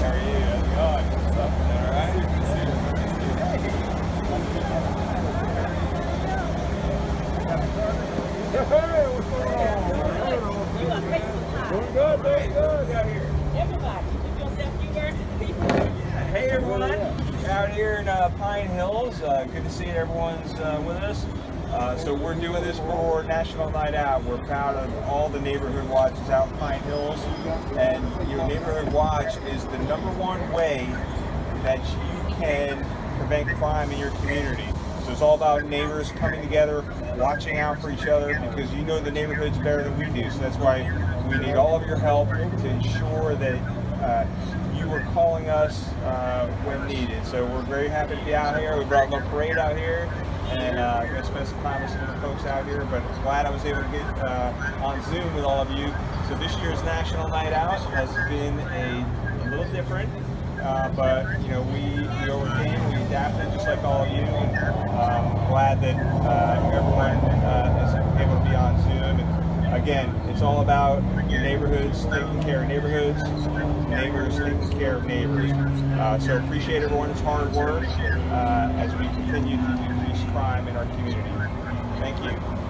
how are you? How's it going? What's up? All right? Good to see you. Good to see you. Hey, what's going on? You on Facebook Doing good, doing good out here. Everybody, give yourself a few words to the people. Hey everyone, out here in uh, Pine Hills. Uh, good to see everyone's uh, with us. Uh, so we're doing this for National Night Out. We're proud of all the neighborhood watches out in Pine Hills, and your neighborhood watch is the number one way that you can prevent crime in your community. So it's all about neighbors coming together, watching out for each other, because you know the neighborhoods better than we do. So that's why we need all of your help to ensure that uh, calling us uh, when needed. So we're very happy to be out here. We brought little parade out here, and uh, going to spend some time with some of the folks out here. But glad I was able to get uh, on Zoom with all of you. So this year's National Night Out has been a, a little different. Uh, but you know, we we overcame, we adapted, just like all of you. And um, glad that uh, is able to be on Zoom. And again, it's all about neighborhoods, taking care of neighborhoods, neighbors taking care of neighbors. Uh, so appreciate everyone's hard work uh, as we continue to decrease crime in our community. Thank you.